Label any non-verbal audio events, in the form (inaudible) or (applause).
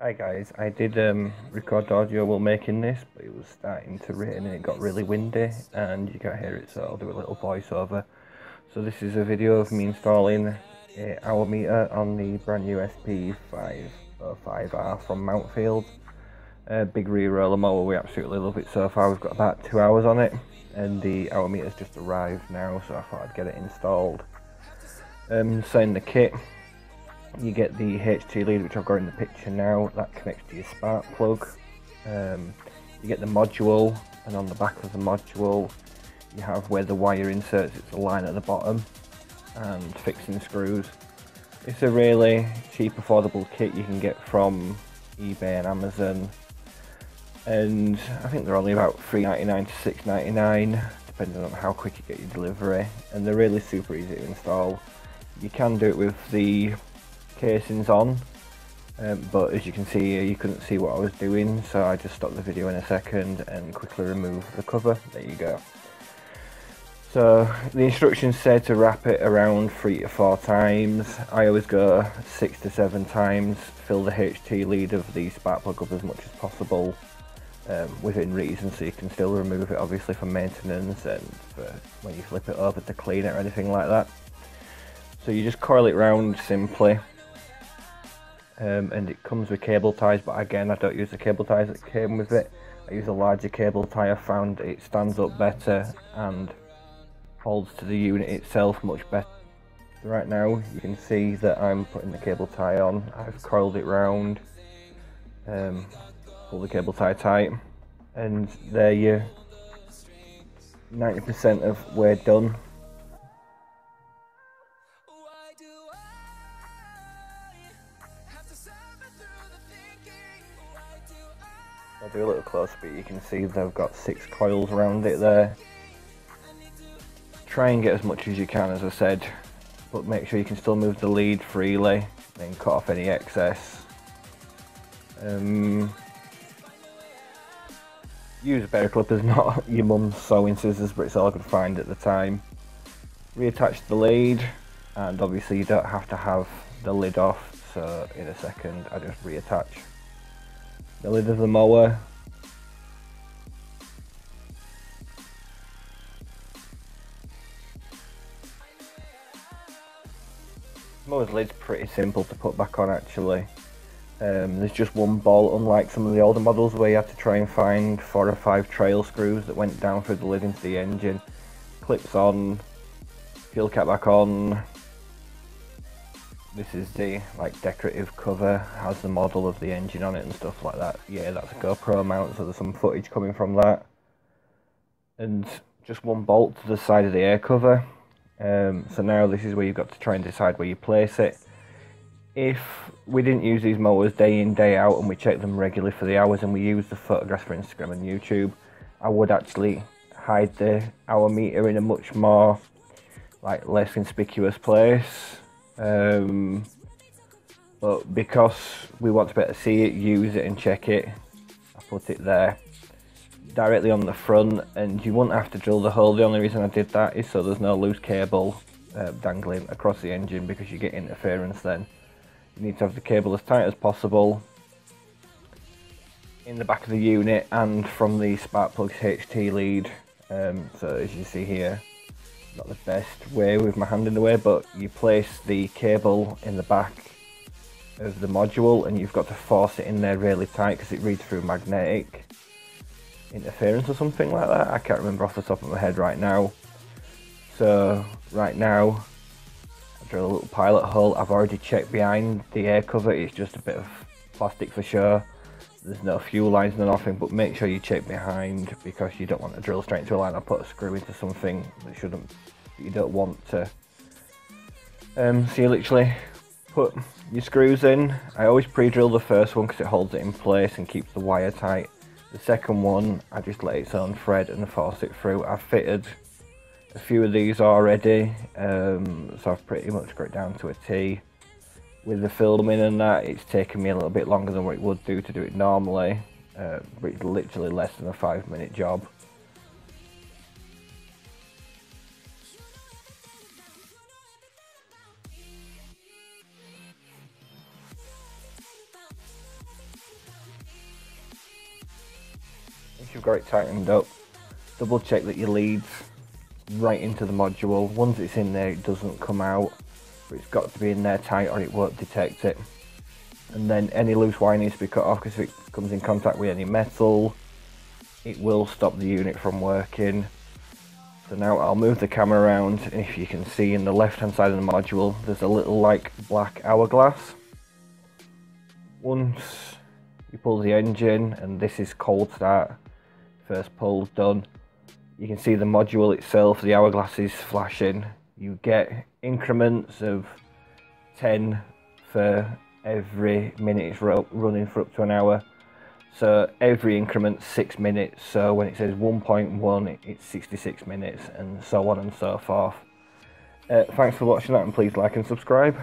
Hi guys, I did um, record audio while making this, but it was starting to rain and it got really windy and you can't hear it so I'll do a little voiceover. So this is a video of me installing a hour meter on the brand new SP505R from Mountfield. A big rear roller mower, we absolutely love it so far, we've got about two hours on it and the hour meter's just arrived now so I thought I'd get it installed. Um, saying the kit, you get the HT lead which I've got in the picture now. That connects to your spark plug. Um, you get the module and on the back of the module you have where the wire inserts. It's a line at the bottom and fixing screws. It's a really cheap affordable kit you can get from eBay and Amazon. And I think they're only about $3.99 to $6.99 depending on how quick you get your delivery. And they're really super easy to install. You can do it with the casings on um, but as you can see you couldn't see what I was doing so I just stopped the video in a second and quickly removed the cover. There you go. So the instructions said to wrap it around three to four times. I always go six to seven times fill the HT lead of the spark plug up as much as possible um, within reason so you can still remove it obviously for maintenance and for when you flip it over to clean it or anything like that. So you just coil it round simply um, and it comes with cable ties but again I don't use the cable ties that came with it. I use a larger cable tie. I found it stands up better and holds to the unit itself much better. Right now you can see that I'm putting the cable tie on. I've coiled it round um, pull the cable tie tight and there you 90% of way done I'll do a little close but you can see they've got six coils around it there. Try and get as much as you can as I said, but make sure you can still move the lead freely and cut off any excess. Um, use of clippers, (laughs) not your mum's sewing scissors, but it's all I could find at the time. Reattach the lead, and obviously you don't have to have the lid off, so in a second I just reattach the lid of the mower. Mower's lid's pretty simple to put back on actually. Um, there's just one bolt unlike some of the older models where you had to try and find four or five trail screws that went down through the lid into the engine. Clips on, fuel cap back on, this is the like decorative cover, has the model of the engine on it and stuff like that. Yeah, that's a GoPro mount, so there's some footage coming from that. And just one bolt to the side of the air cover. Um, so now this is where you've got to try and decide where you place it. If we didn't use these motors day in, day out, and we check them regularly for the hours, and we use the photographs for Instagram and YouTube, I would actually hide the hour meter in a much more, like, less conspicuous place um, but because we want to be able to see it, use it and check it, I put it there directly on the front and you won't have to drill the hole. The only reason I did that is so there's no loose cable uh, dangling across the engine because you get interference then. You need to have the cable as tight as possible in the back of the unit and from the spark plug's HT lead. Um, so as you see here, not the best way with my hand in the way, but you place the cable in the back of the module and you've got to force it in there really tight because it reads through magnetic interference or something like that. I can't remember off the top of my head right now. So right now, I drill a little pilot hole. I've already checked behind the air cover. It's just a bit of plastic for sure. There's no fuel lines, no nothing, but make sure you check behind because you don't want to drill straight into a line or put a screw into something that shouldn't, you don't want to. Um, so you literally put your screws in. I always pre-drill the first one because it holds it in place and keeps the wire tight. The second one, I just let its own thread and force it through. I've fitted a few of these already, um, so I've pretty much got it down to a T with the filming and that, it's taken me a little bit longer than what it would do to do it normally. Uh, but it's literally less than a five minute job. Once you've got it tightened up, double check that your leads right into the module. Once it's in there, it doesn't come out but it's got to be in there tight or it won't detect it. And then any loose wire needs to be cut off because if it comes in contact with any metal, it will stop the unit from working. So now I'll move the camera around and if you can see in the left hand side of the module there's a little like black hourglass. Once you pull the engine and this is cold start, first pull done, you can see the module itself, the hourglass is flashing. You get increments of 10 for every minute it's running for up to an hour. So every increment six minutes. So when it says 1.1, it's 66 minutes, and so on and so forth. Uh, thanks for watching that, and please like and subscribe.